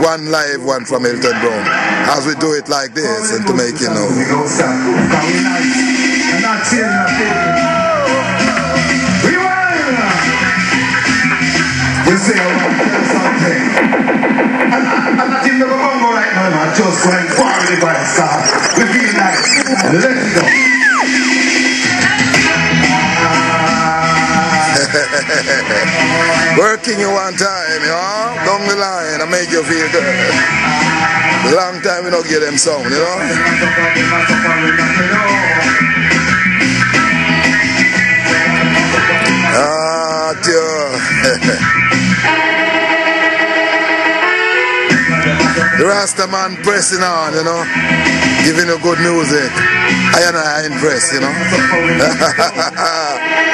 One live one from Hylton Brown. As we do it like this and to make you know. You I want to something. I'm not, in the bongo right now. I'm just going forward the vibe. We feel nice. Let's go. Working you one time, you know? Down the line, I make you feel good. Long time we don't get them sound, you know? Ah, dear. the Rasta man pressing on, you know? Giving you good music. I and I impress, you know?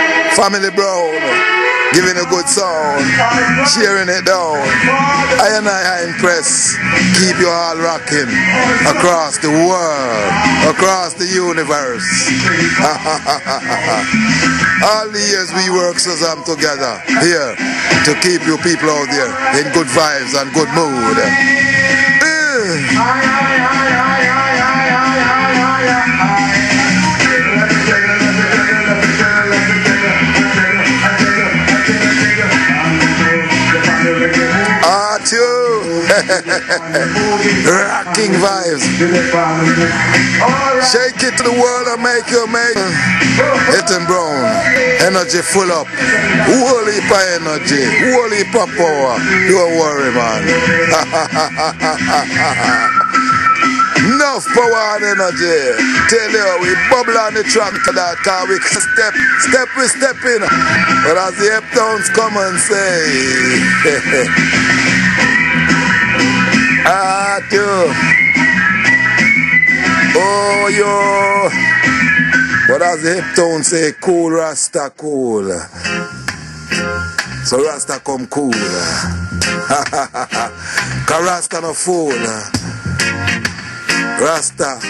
Family Brown giving a good sound, sharing it down. I and I are impressed. Keep you all rocking across the world, across the universe. all the years we work Shazam together here to keep you people out there in good vibes and good mood. Eh. Rocking vibes. Shake it to the world and make you make and brown. Energy full up. Whole heap energy. Whole heap power. Don't worry, man. Enough power and energy. Tell you, we bubble on the track to that car. We step, step, we step in. But as the Heptones come and say, Oh, yo. But as the Heptown say, cool Rasta cool. So Rasta come cool. Cause Rasta no fool. Rasta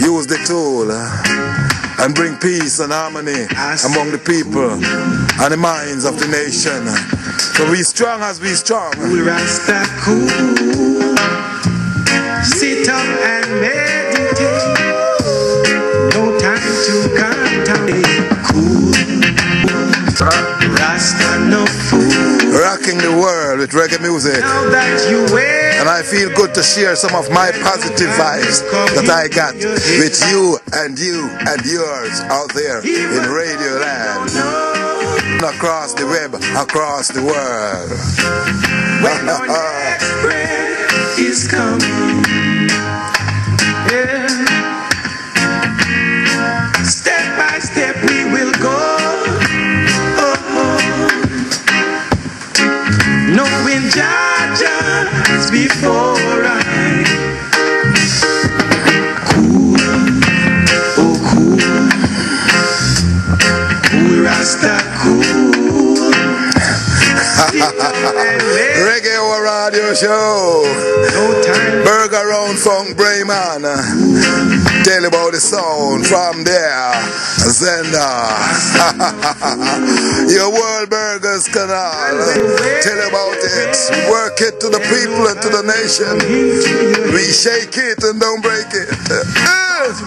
use the tool uh, and bring peace and harmony among the people and the minds of the nation. So we strong as we strong. Rasta cool. Sit up and meditate. No time to contemplate. Cool. Rasta no fool. Rocking the world with reggae music. Now that you wear And I feel good to share some of my positive vibes that I got with you and you and yours out there in Radio Land. Across the web, across the world. Jah Jah's before I cool, oh cool, cool Rasta cool. Reggae Hour Radio Show. No time. Burger Round Funk Brayman. Tell about the sound from there. Zenda. Your World Burgers Canal. Tell about it. Work it to the people and to the nation. We shake it and don't break it.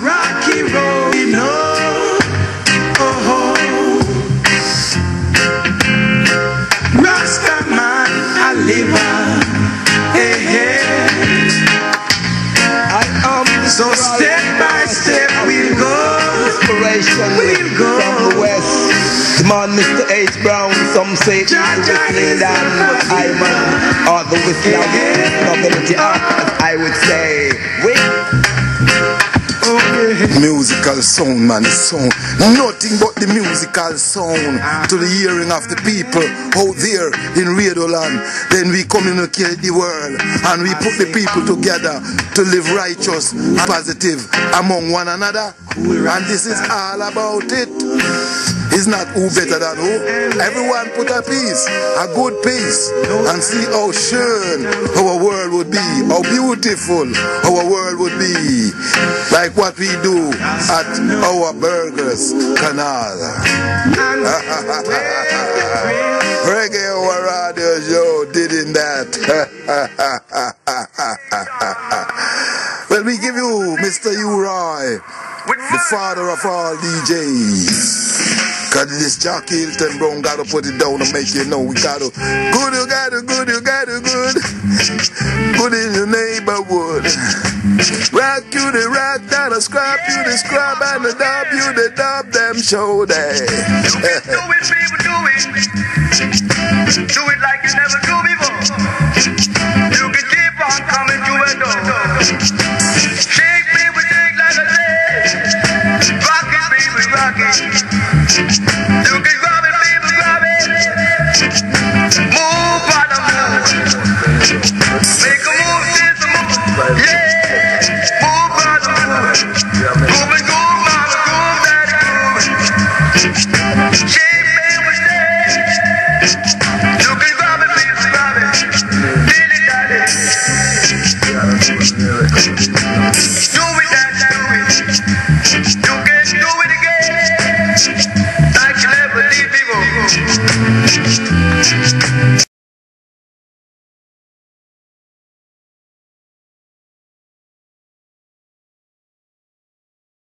Rocky Road, you man, Mr. H. Brown, some say he's the whistling down, but I'm uh, or the whistling down, nobility art, as I would say. Wait. Musical sound, man, the sound. Nothing but the musical sound to the hearing of the people out there in Radio Land. Then we communicate the world and we put the people together to live righteous positive among one another. And this is all about it. It's not who better than who. Everyone put a piece, a good piece, and see how shine our world would be, how beautiful our world would be. Like what we do at our Burgers Canal. Reggae Hour Radio Show did in that. well, we give you Mr. U-Roy, the father of all DJs. Cause this Jack Hylton Brown gotta put it down to make you know we gotta good you gotta good you gotta good good in your neighborhood. Rock you the rock down a scrap you the scrap and the dub you the dub them show day. do it, people, do it. Do it like you never do.